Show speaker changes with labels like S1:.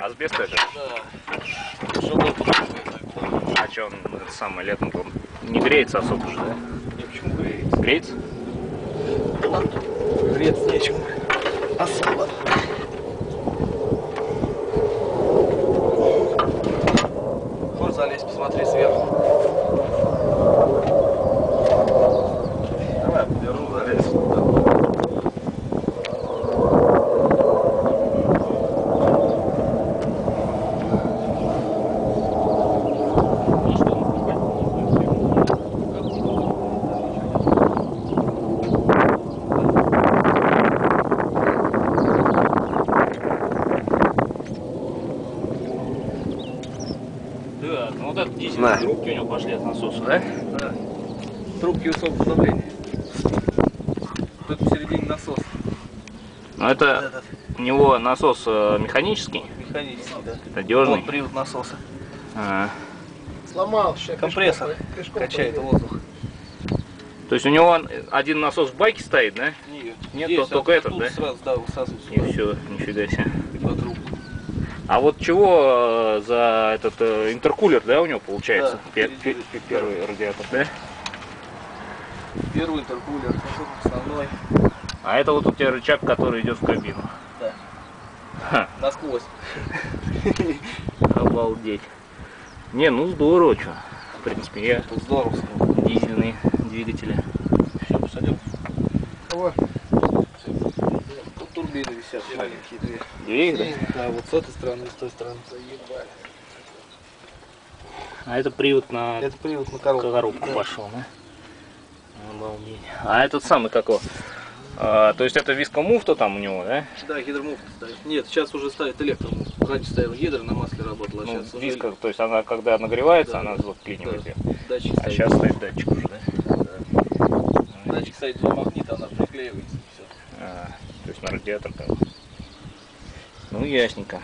S1: асбест это?
S2: Да. Так,
S1: А что он это самое летом -то он не греется особо же, да?
S2: Не, почему греется?
S1: Греется?
S2: Греться нечем. Особо. Хочешь залезть, посмотри сверху.
S1: Да, ну вот это
S2: На.
S1: дизельные трубки у него пошли от насоса, да?
S2: Да. Трубки высокого давления. Тут посередине насос.
S1: Ну это
S2: Этот
S1: у него насос э, механический,
S2: механический, да.
S1: надежный.
S2: Вот привод насоса.
S1: А,
S3: Сломал, ща
S2: Компрессор
S3: пешком- пешком
S2: качает
S3: поедем.
S2: воздух.
S1: то есть у него один насос в байке стоит, да?
S2: Нет,
S1: Нет,
S2: Здесь,
S1: то- только
S2: а
S1: этот, да?
S2: сразу, да, высасывается
S1: И все, нифига себе.
S2: по трубку.
S1: А вот чего э, за этот э, интеркулер, да, у него получается?
S2: Да,
S1: Пе-
S2: впереди.
S1: пе- пе- первый радиатор, да?
S2: Первый интеркулер, потом основной.
S1: А это вот у тебя рычаг, который идет в кабину.
S2: Да.
S1: Ха,
S2: Насквозь.
S1: обалдеть. Не, ну здорово, что. В принципе, я
S2: Тут здорово.
S1: дизельные двигатели.
S2: Все, посадил.
S3: Кого?
S2: Турбины висят маленькие две.
S1: Две да?
S2: Да, вот с этой стороны и с той стороны.
S1: А это привод на
S2: Это привод на коробку.
S1: коробку пошел, да? Обалдеть. А этот самый как его? А, то есть это вискомуфта там у него, да?
S2: Да, гидромуфта ставит. Нет, сейчас уже ставит электромуфту. Раньше ставил гидро, на масле работала, а
S1: Ну,
S2: сейчас уже
S1: виска, то есть она когда нагревается,
S2: Да.
S1: она заклинивает
S2: Да.
S1: её.
S2: датчик
S1: А
S2: стоит.
S1: сейчас стоит датчик уже, да?
S2: Датчик стоит для магнита, она приклеивается.
S1: А, то есть на радиатор бы. Ну, ясненько.